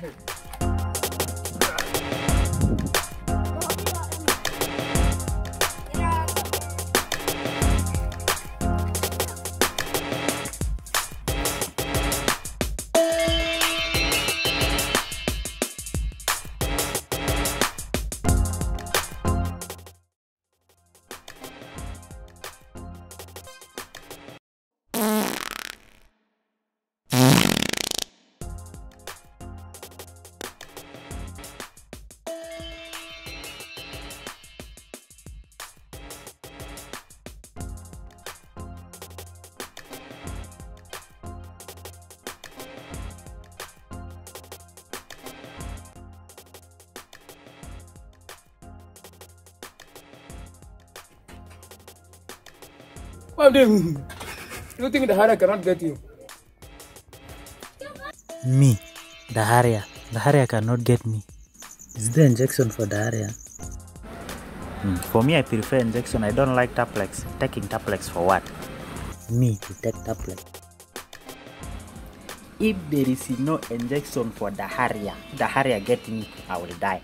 help. Why do you you think the Hara cannot get you? Me, the Harrier. The Harrier cannot get me. Is there injection for the Harrier? Mm, For me, I prefer injection. I don't like Taplex. Taking Taplex for what? Me to take tablet. If there is no injection for the Harrier, the Harrier get me, I will die.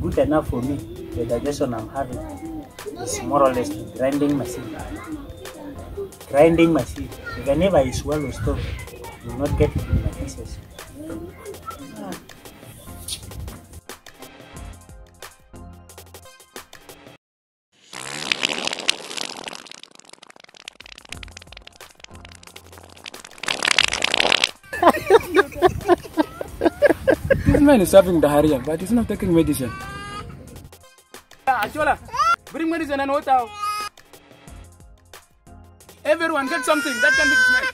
Good enough for me. The digestion I'm having is more or less the grinding machine. Grinding machine. Even if I swallow stuff, you will not get it in my pieces. This man is having diarrhea, but he's not taking medicine. Achola, bring medicine and water. Everyone get something that can be snack.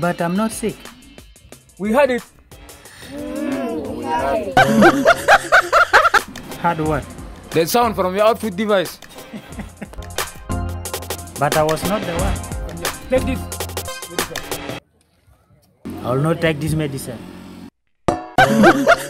But I'm not sick. We had it. Had what? The sound from your output device. But I was not the one. Take this. I will not take this medicine.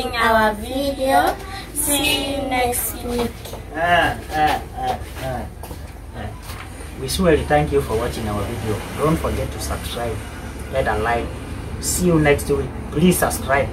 watching our video. See you next week. Ah, ah, ah, ah. We surely thank you for watching our video. Don't forget to subscribe, let a like. See you next week. Please subscribe.